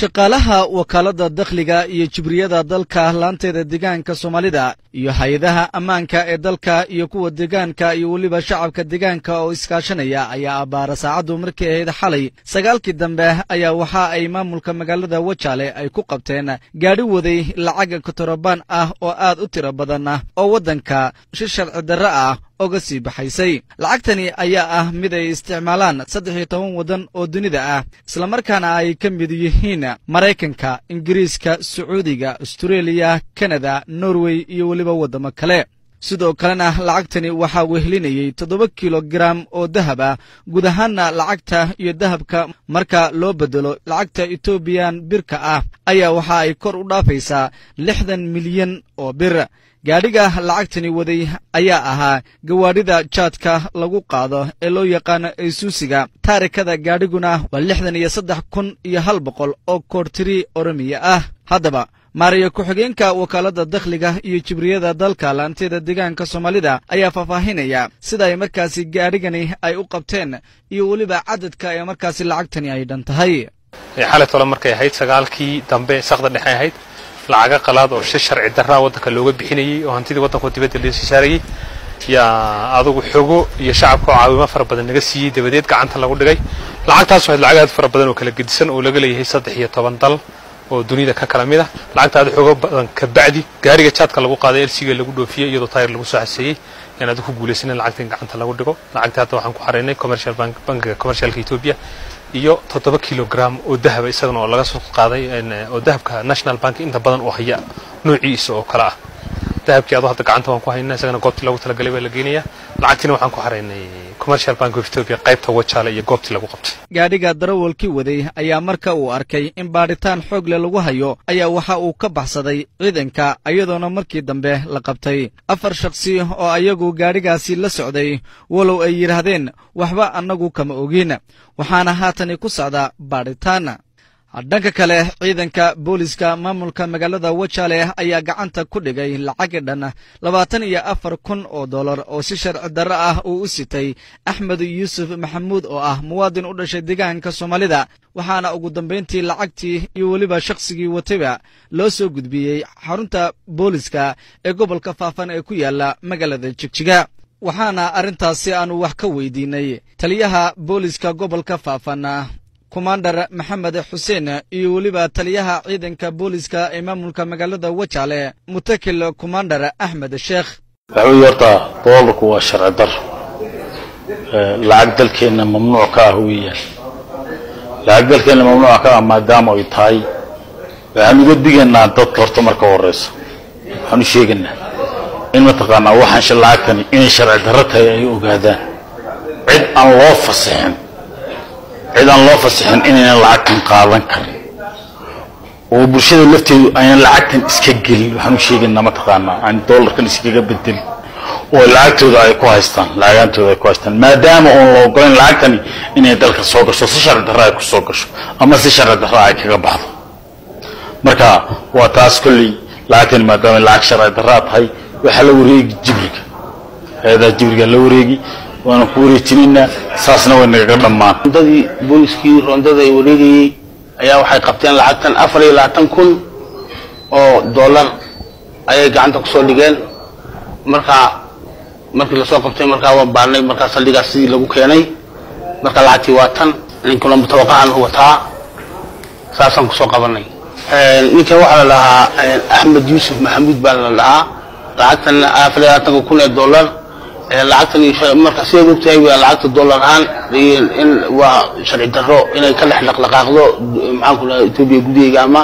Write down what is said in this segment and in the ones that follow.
shaqaalaha wakaaladda dakhliga iyo jibriyada dalka laanteeda deegaanka soomaalida iyo hay'adaha ammaanka ee dalka iyo kuwa deegaanka iyo weliba shacabka deegaanka oo iskaashanaya ayaa abbaara saacaddu markii ahayd xalay. Sagaalkii dambe ayaa waxa ay maamulka magaalada wajaale ay ku qabteen gaadhi waday lacag kotorobaan ah oo aad u tiro badan oo waddanka si sharci darre ah oga sii baxaysay. Lacagtani ayaa ah mid ay isticmaalaan saddex iyo toban waddan oo dunida ah islamarkaana ay ka mid yihiin maraykanka ingiriiska sacuudiga astareeliya kanada norway iyo weliba waddamo kale. Sidoo kalena lacagtani waxaa wehelinayey toddoba kilogaram oo dahab ah. Guud ahaanna lacagta iyo dahabka marka loo beddelo lacagta etoobiyan birka ah ayaa waxa ay kor u dhaafaysaa lixdan milyan oo bir gaadhiga lacagtani waday ayaa ahaa gawaadhida jaadka lagu qaado ee loo yaqaano aysuusiga taarikada gaadhiguna waa lixdan iyo saddex kun iyo hal boqol oo koortiri oromiya ah. Haddaba maariyo ku-xigeenka wakaaladda dakhliga iyo jibriyada dalka laanteeda deegaanka soomaalida ayaa faahfaahinaya sida ay markaasi gaadhigani ay u qabteen iyo weliba cadadka ee markaasi lacagtani ay dhan tahay. Xalay tole markay ahayd sagaalkii dambe sakda dhexe ahayd lacaga qalaad oo si sharci darraa waddanka looga bixinayey oo hantidii waddanko dibadda loo sii saarayey yaa adugu xogo iyo shacabka oo caawimo fara badan naga siiyey dabadeed gacanta lagu dhigay. Lacagtaas waxayd lacag aad fara badan oo kala gedisan oo laga leeyahay saddex iyo toban dal oo dunida ka kala mid ah lacagta aad xoogo badan ka bacdi. Gaariga jaadka lagu qaaday elsiga lagu dhoofiyey iyadoo taayir lagu soo xaseeyey in aad ku guulaysan in lacagta in gacanta lagu dhigo. Lacagta hadda waxaan ku xaraynay commercial bank bankiga commercialka ethiopia iyo toddoba kilogram oo dahaba isagana oo laga soo qaaday oo dahabka national bank inta badan oo haya noociisa oo kale ah dahabkii adoo hadda gacanta waan ku haynaa isagana goobtii loogu talagalay baa la geenayaa. Lacagtiina waxaan ku xaraynay commercial bank of ethiopia qaybta wajaale iyo goobtii lagu qabtay. Gaadhiga darawalkii waday ayaa marka uu arkay in baadhitaan xoog leh lagu hayo ayaa waxa uu ka baxsaday ciidanka iyadoona markii dambe la qabtay. Afar shakhsi oo ayagu gaadhigaasi la socday walow ay yidhaahdeen waxba annagu kama ogin waxaana haatani ku socda baadhitaan dhanka kale ciidanka booliska maamulka magaalada wajaale ayaa gacanta ku dhigay lacagi dhan labaatan iyo afar kun oo dollar oo si sharci darre ah uu u sitay axmed yuusuf maxamuud oo ah muwaadin u dhashay deegaanka soomaalida. Waxaana ugu dambayntii lacagtii iyo weliba shakhsigii watayba loo soo gudbiyey xarunta booliska ee gobolka faafan ee ku yaalla magaalada jigjiga. Waxaana arrintaasi aanu wax ka weydiinay. Taliyaha booliska gobolka faafan komandar maxamed xuseen iyo weliba taliyaha ciidanka booliska ee maamulka magaalada wajaale mutakil komandar axmed sheekh waxa weeye horta doolarku waa sharci dar. Lacag dalkeenna mamnuuc ka ah weeyaan lacag dalkeenna mamnuuc ka ah maadaama ay tahay. Waxaan uga digaynaa dadka horta marka horeysa waxaan u sheegaynaa in mataqaanaa waxaan lacagtani inay sharci darro tahay ay ogaadaan. Cid aan loo fasixin cid aan loo fasixin inaynan lacagtan qaadan karin. Oo bulshada lafteedu aynan lacagtan iska gelin waxaan u sheegaynaa mataqaanaa aan doolarkan iskaga bedelin oo lacagtooda ay ku haystaan lacagaantooda ay ku haystaan. Maadaama oon la ogolayn lacagtani inay dalka soo gasho si sharci darra ay ku soo gasho ama si sharci darra ay kaga baxdo. Marka waa taas kolley lacagtani maadaama lacag sharci darraa tahay waxaa la wareegi jibriga. Hay'adaha jibriga la wareegi waana ku wareejinaynaa saasna way nagaga dhammaan. Rondadii booliskii rondada ay wareegayey ayaa waxay qabteen lacagtan afar iyo labaatan kun oo dollar ayay gacanta ku soo dhigeen. Markaa markii la soo qabtay markaa waan baarnay markaa saldhigaas sidii lagu keenay. Marka lacagtii waa tan ninkuna mutawaqahan wataa. Saasaan ku soo qabanay. Ninkan waxaa la dhahaa axmed yuusuf maxamuud baa la dhahaa lacagtan afar iyo labaatanka kun ee dollar lacagtan marka sidaad ogtahay lacagta dollar ahaan in waa sharci darro inay ka dhex dhaqdhaqaaqdo maxaanku dhaha etoobiya gudaheega ama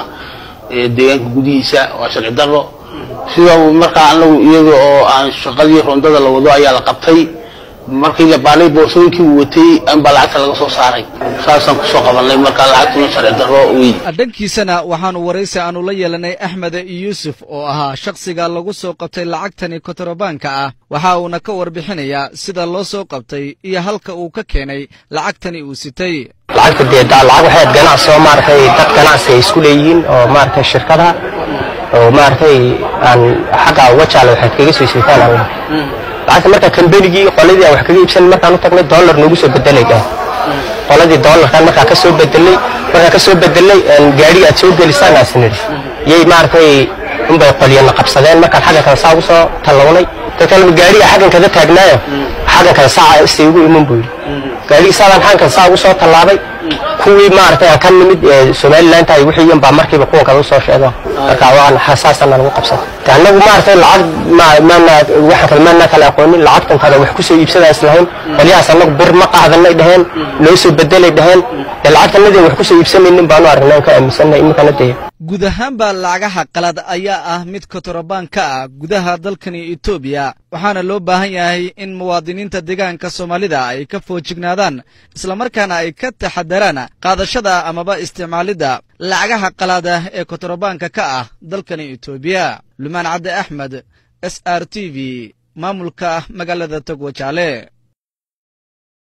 deegaanka gudihiisa waa sharci darro. Sida markaa anagu iyada oo aan shaqadii rondada la wado ayaa la qabtay markii la baalay boorsooyinkii uu watay anbaa lacagta laga soo saaray. Saasaan ku soo qabanay markaa lacagtuna sharci darro wey dhankiisana waxaanu waraysi aanu la yeelanay axmed yuusuf oo ahaa shakhsiga lagu soo qabtay lacagtani kotorobaanka ah. Waxa uuna ka warbixinayaa sida loo soo qabtay iyo halka uu ka keenay lacagtani uu sitay. Lacagta dee lacag waxay ganacsi oo maaragtay dad ganacsi ay isku leeyihiin oo maaragtay shirkada oo maaragtay aan xagga wajaale waxaad kaga soo siitaan lacagta marka kambanigii qoladii aan wax kaga iibsan markaan u tagnay dollar noogu soo bedelayaan qoladii doolarkan markaa ka soo bedelay markaa ka soo bedelay gaadhiga aad soo gelisaan aas nidhi yay maaragtay unbay qolyana qabsadeen. Markaan xaggan kale saa ugu soo tallawnay gaadhiga xaggan kaga taagnaayo xaggan kale saaca istay ugu iman buu yidhi. Gaadhigii saadaan xaggan saa ugu soo tallaabay kuwii maaragtay aan ka nimid somaliland ay wixii iyan baa markiiba kuwan kale u soo sheego marka waan xasaasana lagu qabsada de annagu maaragtay lacag maana waxaan kale aqoonin lacagtan kale wax ku soo iibsadaa islahayn qolyahaas annagu bir ma qaadanay dhaheen loo soo bedelay dhaheen. Dee lacagtanadii wax ku soo iibsamaynin baanu aragnay ka aaminsanay iminkana dee. Guud ahaanba lacagaha qalad ayaa ah mid kotorobaan ka ah gudaha dalkani etoobiya waxaana loo baahan yahay in muwaadiniinta deegaanka soomaalida ay ka foojignaadaan islamarkaana ay ka taxadaraan qaadashada amaba isticmaalidda lacagaha qalaada ee kotorobaanka ka ah dalkani etoobiya lumaan cabdi axmed s r t v maamulka magaalada togwajaale